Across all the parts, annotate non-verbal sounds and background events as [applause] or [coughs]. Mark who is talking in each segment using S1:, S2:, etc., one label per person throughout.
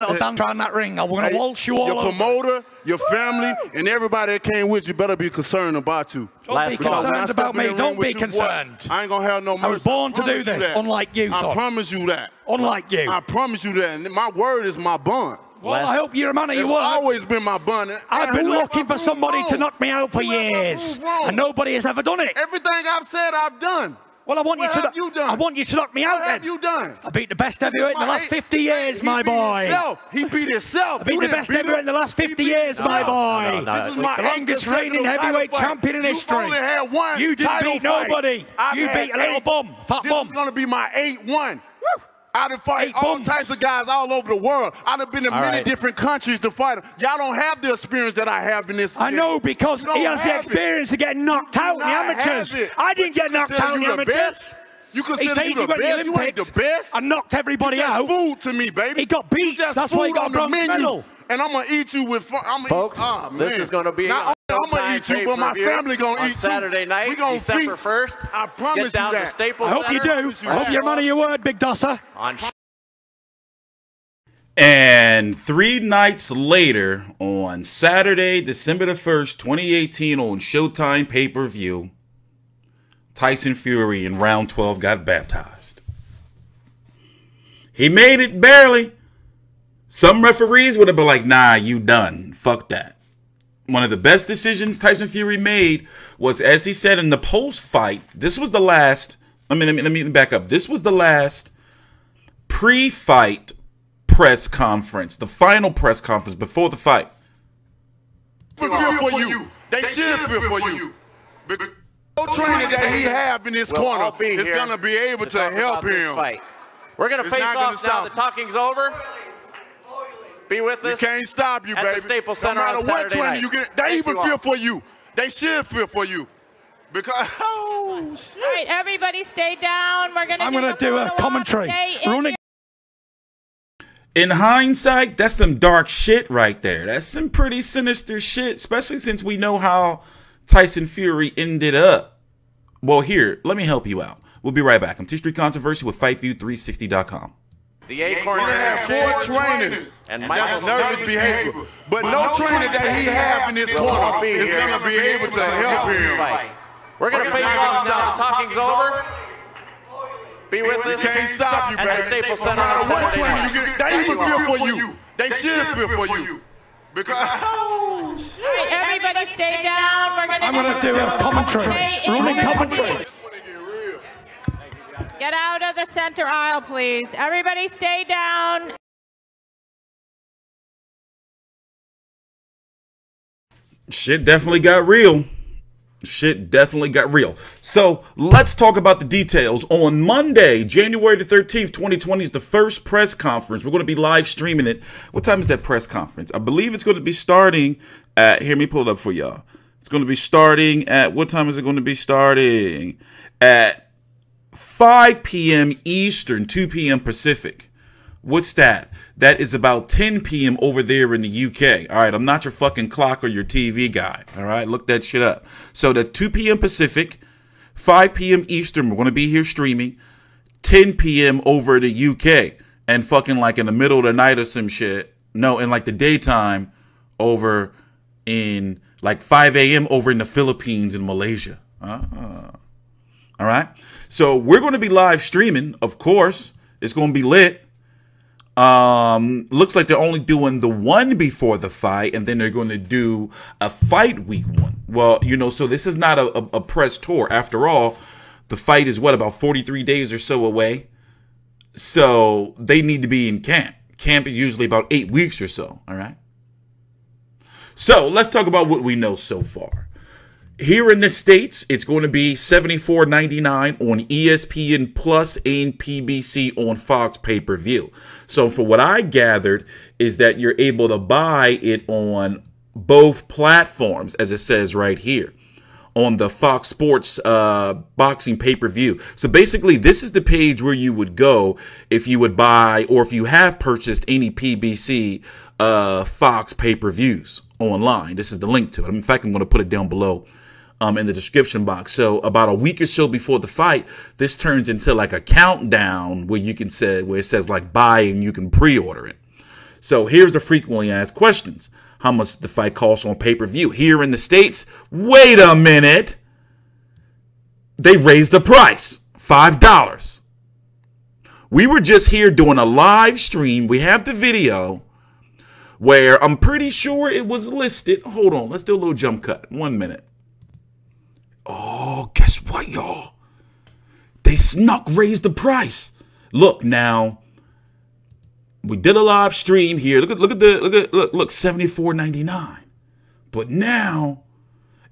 S1: little dance around that ring. I'm gonna
S2: Hey,
S1: waltz you all
S2: Your
S1: over.
S2: promoter, your family, and everybody that came with you better be concerned about you.
S1: Don't
S3: Last
S1: be
S3: call.
S2: When I
S1: concerned about me. Don't
S2: with
S1: be
S2: you, boy,
S1: concerned.
S2: I ain't gonna have no mercy.
S1: I was born to do this,
S2: that.
S1: unlike you,
S2: I promise you that.
S1: Unlike you.
S2: I promise you that. And my word is my bond.
S1: Well, I hope you're a man of
S2: It's
S1: your word.
S2: always been my bond. And
S1: I've been looking for
S2: proved
S1: somebody to knock me out for
S2: Who
S1: years, and nobody has ever done it.
S2: Everything I've said, I've done.
S1: Well, I want
S2: What
S1: you to.
S2: have you done?
S1: I want you to knock me out
S2: What have
S1: then.
S2: you done?
S1: I beat the best heavyweight in the last 50 years, my boy.
S2: Himself. He beat himself.
S1: I beat the best
S2: beat
S1: heavyweight in the last 50 years, my boy.
S3: no, no.
S2: This is my
S1: The longest reigning heavyweight champion in history.
S2: You've
S1: history.
S2: only had one
S1: You didn't
S2: title
S1: beat
S2: fight.
S1: nobody.
S2: I've
S1: You beat a little
S2: eight.
S1: bum, fat
S2: this is gonna be my eight one. I done
S1: Eight
S2: all types of guys all over the world. I done been in
S3: All
S2: many
S3: right.
S2: different countries to fight them. Y'all don't have the experience that I have in this.
S1: I know because he has the
S2: have it.
S1: experience of getting knocked out in the amateurs. I didn't get knocked out in the amateurs.
S2: Best? You
S1: He
S2: consider
S1: says
S2: you
S1: he
S2: the
S1: went to the?
S2: You ain't the best.
S1: and knocked everybody
S2: You just
S1: out.
S2: food to me, baby.
S1: He got
S2: You
S1: beat.
S2: just
S1: That's why he
S2: food
S1: got a
S2: on the menu.
S1: medal.
S2: And I'm gonna eat you with. Fun. I'm gonna
S3: Folks,
S2: eat, oh,
S3: this is gonna be
S2: Not I'm gonna
S3: Showtime
S2: eat you, but my
S3: pay-per-view
S2: family gonna
S3: on
S2: eat
S3: Saturday
S2: you.
S3: night,
S2: we gonna
S3: December
S2: feast.
S3: 1st.
S2: I promise
S3: Get down
S2: you
S3: to
S2: that.
S3: Staples
S1: I hope you do.
S2: you
S1: I hope
S2: that.
S1: you're a man your word, Big Dosser.
S3: On
S4: And three nights later, on Saturday, December the 1st, 2018, on Showtime pay per view, Tyson Fury in round 12 got baptized. He made it barely. Some referees would have been like, nah, you done. Fuck that. One of the best decisions Tyson Fury made was, as he said in the post fight, this was the last. I mean, let me, let me back up. This was the last pre fight press conference, the final press conference before the fight.
S2: for you. They should feel for you. Trainer that he have in this
S3: We'll
S2: corner
S3: all
S2: is gonna be able to
S3: talk
S2: help him.
S3: Fight. We're gonna face off now.
S2: stop
S3: The talking's over. Be with
S2: You
S3: us.
S2: can't stop you,
S3: At the
S2: baby.
S3: Staples
S2: no matter
S3: on
S2: what
S3: Saturday
S2: trainer
S3: night.
S2: you get, they
S3: Thank
S2: even
S3: you
S2: feel for you. They should feel for you. Because [laughs] oh shit.
S5: All right, everybody stay down. We're going to
S1: I'm going to do a commentary.
S5: Stay in
S4: In hindsight, that's some dark shit right there. That's some pretty sinister shit, especially since we know how Tyson Fury ended up. Well, here, let me help you out. We'll be right back. I'm T Street Controversy with FightView360.com.
S3: The Acorn
S2: We have four trainers.
S3: and
S2: That's
S3: Michael
S2: nervous behavior. But no trainer that he have in this
S3: We'll all
S2: corner
S3: be
S2: is gonna be able to help him.
S3: Fight. We're gonna
S2: It's
S3: face
S2: not gonna
S3: off now.
S2: stop.
S3: The talking's over. Be with
S2: You
S3: us.
S2: can't stop you,
S3: At
S2: baby.
S3: the Staples
S2: No
S3: Center
S2: matter
S3: on
S2: what
S3: Saturday
S2: trainer
S3: night.
S2: you get, they even feel for you. They should feel for you. Because shit.
S5: All right, everybody stay down. We're going to
S1: I'm going to do a commentary.
S5: Stay
S1: Running commentary.
S5: Get out of the center aisle, please. Everybody stay down.
S4: Shit definitely got real. Shit definitely got real. So let's talk about the details. On Monday, January the 13th, 2020 is the first press conference. We're going to be live streaming it. What time is that press conference? I believe it's going to be starting at, me pull it up for y'all. It's going to be starting at, what time is it going to be starting? At 5 p.m. Eastern, 2 p.m. Pacific. What's that? That is about 10 p.m. over there in the UK. All right, I'm not your fucking clock or your TV guy. All right, look that shit up. So that's 2 p.m. Pacific, 5 p.m. Eastern. We're going to be here streaming. 10 p.m. over the UK. And fucking like in the middle of the night or some shit. No, in like the daytime over in like 5 a.m. over in the Philippines and Malaysia. Ah. All right. So we're going to be live streaming, of course. It's going to be lit. Um, looks like they're only doing the one before the fight, and then they're going to do a fight week one. Well, you know, so this is not a, a, a press tour. After all, the fight is what about 43 days or so away. So they need to be in camp. Camp is usually about eight weeks or so. All right. So let's talk about what we know so far. Here in the States, it's going to be $74.99 on ESPN Plus and PBC on Fox pay per view. So, for what I gathered, is that you're able to buy it on both platforms, as it says right here on the Fox Sports uh, boxing pay per view. So basically, this is the page where you would go if you would buy or if you have purchased any PBC uh, Fox pay per views online. This is the link to it. In fact, I'm going to put it down below. Um, in the description box. So about a week or so before the fight, this turns into like a countdown where you can say where it says like buy and you can pre-order it. So here's the frequently asked questions. How much the fight costs on pay-per-view? Here in the States, wait a minute. They raised the price. $5. We were just here doing a live stream. We have the video where I'm pretty sure it was listed. Hold on, let's do a little jump cut. One minute. Oh, guess what, y'all? They snuck raised the price. Look now. We did a live stream here. Look at look at the look at look look 74.99. But now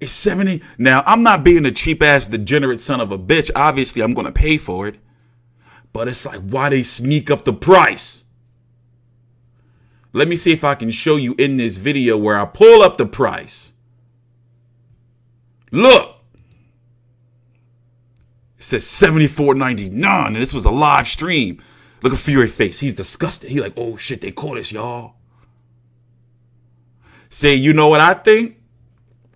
S4: it's 70. Now I'm not being a cheap ass degenerate son of a bitch. Obviously, I'm gonna pay for it. But it's like why they sneak up the price. Let me see if I can show you in this video where I pull up the price. Look. It says $74.99 and this was a live stream. Look at Fury face. He's disgusted. He like, oh shit, they caught us, y'all. Say, you know what I think?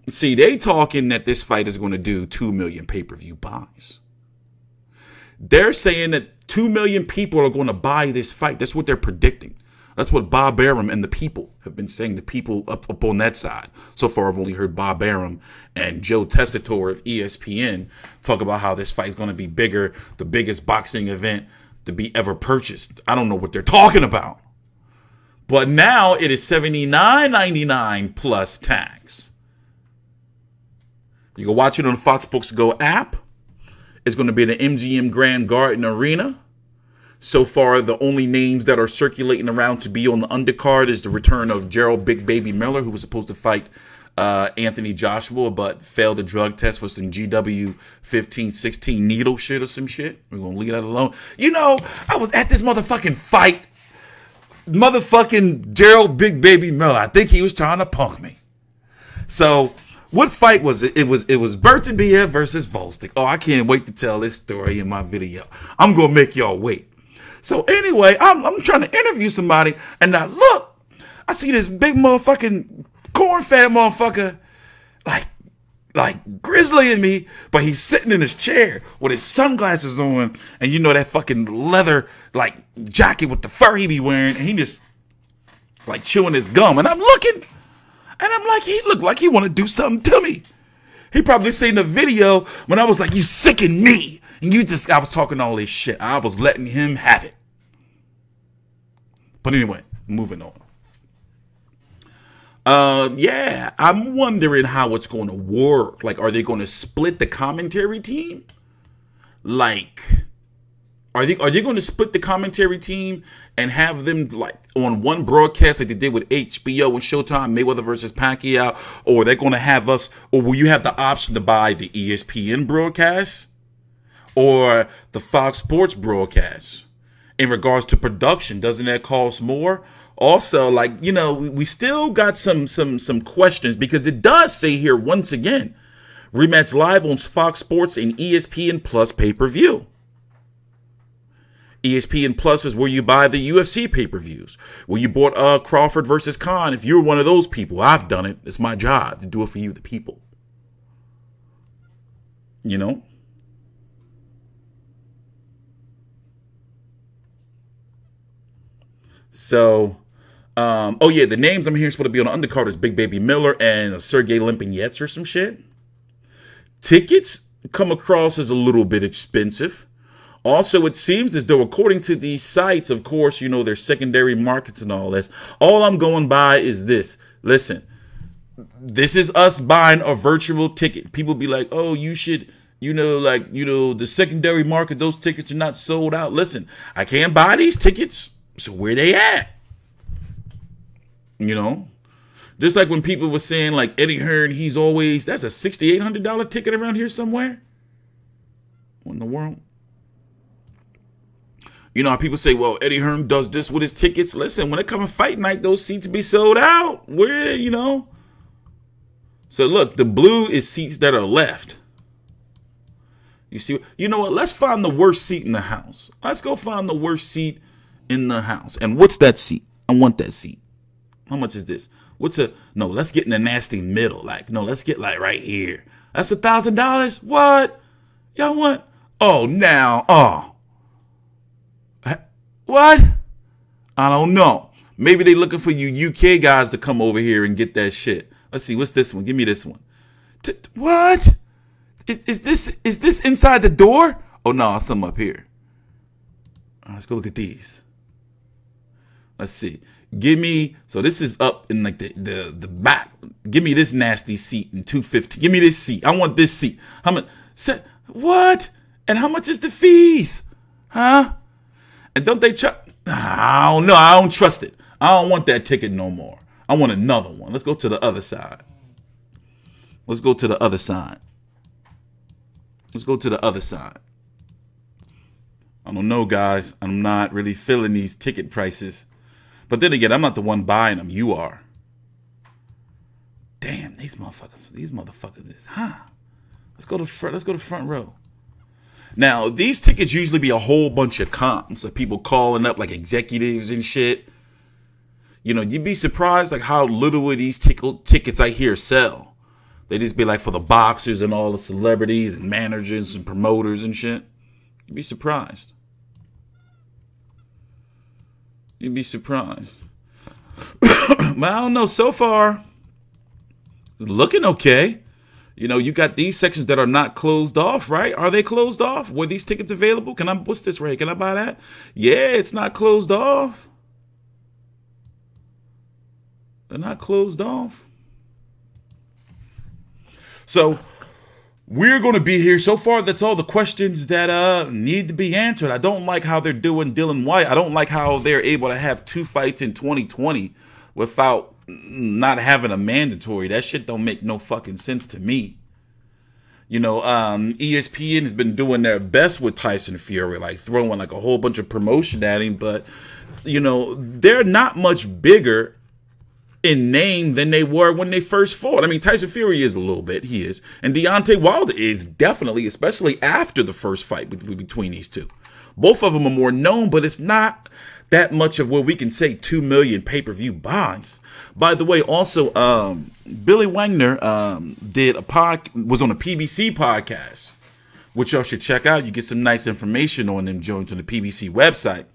S4: See, they talking that this fight is going to do 2 million pay-per-view buys. They're saying that 2 million people are going to buy this fight. That's what they're predicting. That's what Bob Arum and the people have been saying. The people up, up on that side. So far, I've only heard Bob Arum and Joe Tessitore of ESPN talk about how this fight is going to be bigger, the biggest boxing event to be ever purchased. I don't know what they're talking about. But now it is $79.99 plus tax. You can watch it on the Fox Sports Go app. It's going to be the MGM Grand Garden Arena. So far, the only names that are circulating around to be on the undercard is the return of Jarrell Big Baby Miller, who was supposed to fight uh, Anthony Joshua, but failed the drug test for some GW 15, 16 needle shit or some shit. We're going to leave that alone. You know, I was at this motherfucking fight. Motherfucking Jarrell Big Baby Miller. I think he was trying to punk me. So, what fight was it? It was it was Burton Bia versus Volstick. Oh, I can't wait to tell this story in my video. I'm gonna make y'all wait. So anyway, I'm, I'm trying to interview somebody, and I look, I see this big motherfucking corn fat motherfucker, like like grizzly in me, but he's sitting in his chair with his sunglasses on, and you know that fucking leather like jacket with the fur he be wearing, and he just like chewing his gum, and I'm looking, and I'm like, he looked like he want to do something to me. He probably seen the video when I was like, you sicken me. And you just, I was talking all this shit. I was letting him have it. But anyway, moving on. Uh, yeah, I'm wondering how it's going to work. Like, are they going to split the commentary team? Like, are they are they going to split the commentary team and have them like on one broadcast like they did with HBO and Showtime, Mayweather versus Pacquiao, or they're going to have us, or will you have the option to buy the ESPN broadcast or the Fox Sports broadcast? In regards to production, doesn't that cost more? also like you know we still got some some some questions because it does say here once again rematch live on fox sports and espn plus pay-per-view espn plus is where you buy the ufc pay-per-views where you bought uh crawford versus khan if you're one of those people i've done it it's my job to do it for you the people you know so um, oh yeah, the names I'm hearing supposed to be on the undercard is Big Baby Miller and Sergey Lipinets or some shit. Tickets come across as a little bit expensive. Also, it seems as though, according to these sites, of course, you know, their secondary markets and all this. All I'm going by is this. Listen, this is us buying a virtual ticket. People be like, oh, you should, you know, like, you know, the secondary market, those tickets are not sold out. Listen, I can't buy these tickets. So where they at? You know, just like when people were saying like Eddie Hearn, he's always that's a sixty eight hundred dollar ticket around here somewhere. What in the world? You know how people say, well, Eddie Hearn does this with his tickets. Listen, when it comes fight night, those seats be sold out. Where, you know? So look, the blue is seats that are left. You see, you know what? Let's find the worst seat in the house. Let's go find the worst seat in the house. And what's that seat? I want that seat. How much is this? What's a no? Let's get in the nasty middle. Like no, let's get like right here. That's a thousand dollars. What? Y'all want? Oh, now, oh, what? I don't know. Maybe they looking for you UK guys to come over here and get that shit. Let's see, what's this one? Give me this one. T- what? Is, is this is this inside the door? Oh no, some up here. Right, let's go look at these. Let's see. Give me so this is up in like the the the back. Give me this nasty seat in 250. Give me this seat. I want this seat. How much? Se- what? And how much is the fees? Huh? And don't they try? I don't know. I don't trust it. I don't want that ticket no more. I want another one. Let's go to the other side. Let's go to the other side. Let's go to the other side. I don't know, guys. I'm not really feeling these ticket prices. But then again, I'm not the one buying them. You are. Damn, these motherfuckers. These motherfuckers is, huh? Let's go to front. Let's go to front row. Now, these tickets usually be a whole bunch of comps of people calling up like executives and shit. You know, you'd be surprised like how little of these tickle tickets I hear sell. They just be like for the boxers and all the celebrities and managers and promoters and shit. You'd be surprised. You'd be surprised. [coughs] but I don't know. So far, it's looking okay. You know, you got these sections that are not closed off, right? Are they closed off? Were these tickets available? Can I, what's this right? Can I buy that? Yeah, it's not closed off. They're not closed off. So we're going to be here. So far, that's all the questions that uh need to be answered. I don't like how they're doing Dillian Whyte. I don't like how they're able to have two fights in 2020 without not having a mandatory. That shit don't make no fucking sense to me. You know, um, ESPN has been doing their best with Tyson Fury, like throwing like a whole bunch of promotion at him, but you know, they're not much bigger in name than they were when they first fought. I mean, Tyson Fury is a little bit, he is, and Deontay Wilder is definitely, especially after the first fight between these two. Both of them are more known, but it's not that much of what we can say 2 million pay-per-view buys. By the way, also, um, Billy Wanger um, did a pod, was on a PBC podcast, which y'all should check out. You get some nice information on them, joined on the PBC website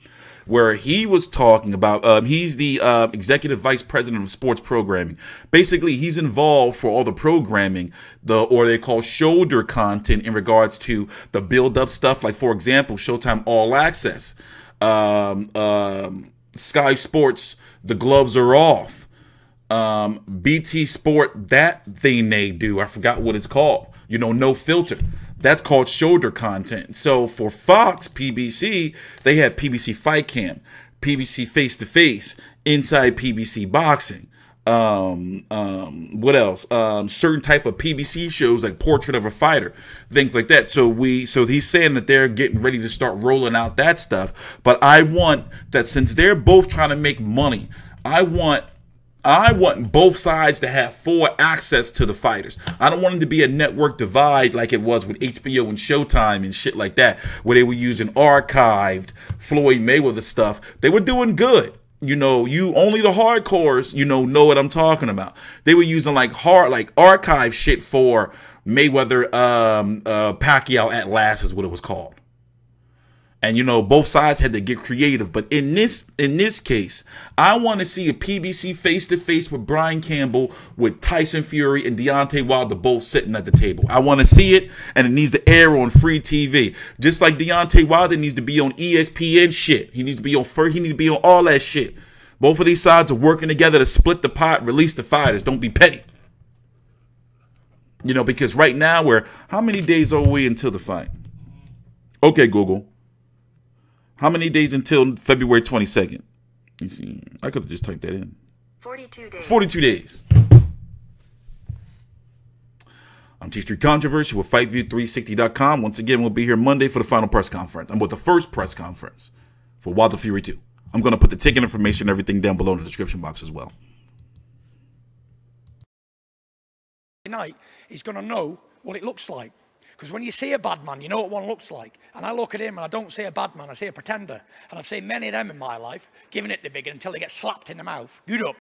S4: where he was talking about um, he's the uh, executive vice president of sports programming. Basically, he's involved for all the programming, the or they call shoulder content in regards to the build up stuff. Like for example, Showtime All Access, um, um, Sky Sports, the gloves are off. Um, BT Sport, that thing they do, I forgot what it's called. You know, no filter. That's called shoulder content. So for Fox PBC, they have PBC Fight Camp, PBC Face to Face, Inside PBC Boxing. Um, um, what else? Um, certain type of PBC shows like Portrait of a Fighter, things like that. So we, so he's saying that they're getting ready to start rolling out that stuff. But I want that since they're both trying to make money, I want I want both sides to have full access to the fighters. I don't want them to be a network divide like it was with HBO and Showtime and shit like that, where they were using archived Floyd Mayweather stuff. They were doing good. You know, you only the hardcores, you know, know what I'm talking about. They were using like hard, like archive shit for Mayweather, um, uh, Pacquiao at last is what it was called and you know both sides had to get creative. But in this in this case i want to see a pbc face to face with brian campbell with tyson fury and Deontay wilder both sitting at the table. I want to see it and it needs to air on free tv just like Deontay wilder needs to be on espn shit. He needs to be on first he needs to be on all that shit. Both of these sides are working together to split the pot release the fighters. Don't be petty. You know because right now we're how many days are we until the fight? Okay google how many days until February 22nd? You see, I could have just typed that in.
S6: 42 days.
S4: 42 days. I'm T Street Controversy with FightView360.com. Once again, we'll be here Monday for the final press conference. I'm with the first press conference for Wilder Fury 2. I'm going to put the ticket information and everything down below in the description box as well.
S1: Tonight, he's going to know what it looks like. Because when you see a bad man, you know what one looks like. And I look at him and I don't see a bad man, I see a pretender. And I've seen many of them in my life, giving it the big until they get slapped in the mouth. Good up.